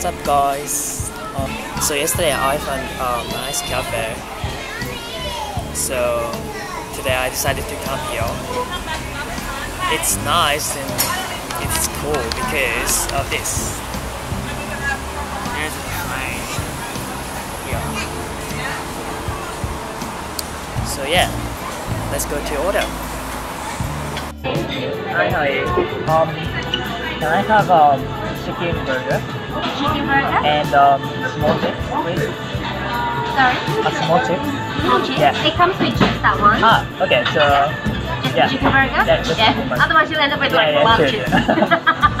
What's up guys? Um, so yesterday I found a nice cafe. So today I decided to come here. It's nice and it's cool because of this. There's a train here. So yeah, let's go to order. Hi, hi. Um, can I have um chicken burger Chicken burger? and um small chip, please? Sorry? A small chip. No chips? Yeah. It comes with chips, that one. Ah, okay. So Just yeah. chicken burger? Yeah, just burger. Otherwise you'll end up with like yeah, a lot yeah, of sure, chips. sure.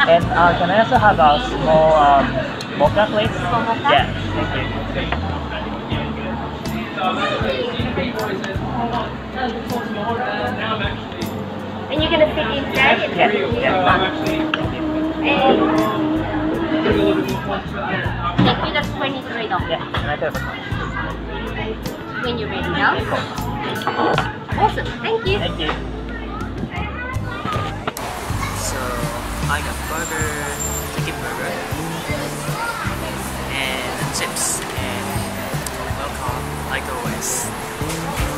and uh, can I also have a small um mocha, please? Small mocha? Yeah, thank you. and you're gonna fit inside Yeah, yeah. is done. And thank you, that's twenty-three dollars. Yeah, can I have a When you're ready now. cool. Awesome, thank you. Thank you. So I got burger, chicken burger, and chips, and welcome like always. No,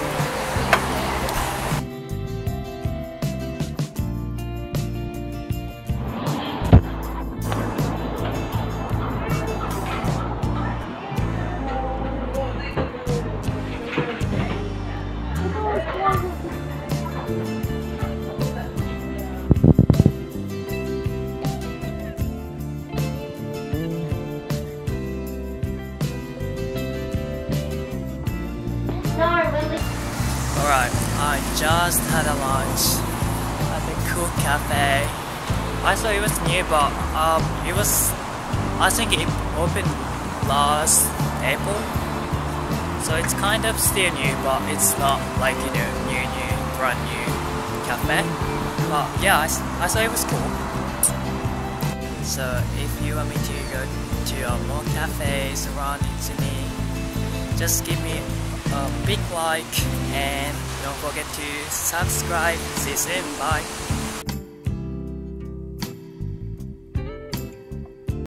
I just had a lunch at the Cool Cafe. I thought it was new, but um, it was. I think it opened last April, so it's kind of still new, but it's not like you know new, new, brand new cafe. But yeah, I thought it was cool. So if you want me to go to uh, more cafes around Sydney, just give me a big like and don't forget to subscribe. See you soon. Bye.